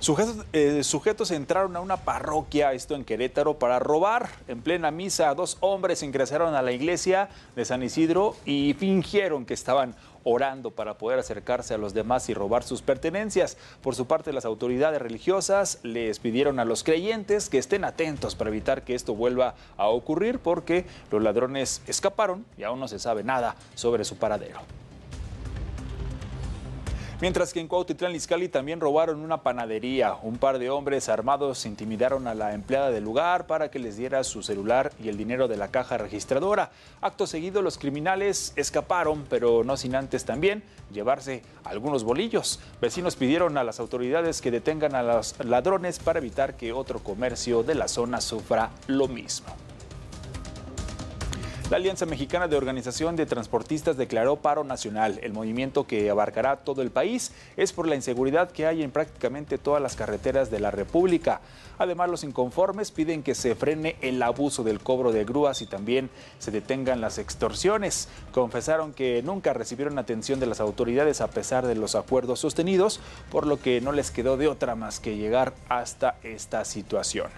Sujetos, eh, sujetos, entraron a una parroquia, esto en Querétaro, para robar. En plena misa, dos hombres ingresaron a la iglesia de San Isidro y fingieron que estaban orando para poder acercarse a los demás y robar sus pertenencias. Por su parte, las autoridades religiosas les pidieron a los creyentes que estén atentos para evitar que esto vuelva a ocurrir porque los ladrones escaparon y aún no se sabe nada sobre su paradero. Mientras que en Cuautitlán Izcalli también robaron una panadería. Un par de hombres armados intimidaron a la empleada del lugar para que les diera su celular y el dinero de la caja registradora. Acto seguido los criminales escaparon, pero no sin antes también llevarse algunos bolillos. Vecinos pidieron a las autoridades que detengan a los ladrones para evitar que otro comercio de la zona sufra lo mismo. La Alianza Mexicana de Organización de Transportistas declaró paro nacional. El movimiento que abarcará todo el país es por la inseguridad que hay en prácticamente todas las carreteras de la República. Además, los inconformes piden que se frene el abuso del cobro de grúas y también se detengan las extorsiones. Confesaron que nunca recibieron atención de las autoridades a pesar de los acuerdos sostenidos, por lo que no les quedó de otra más que llegar hasta esta situación.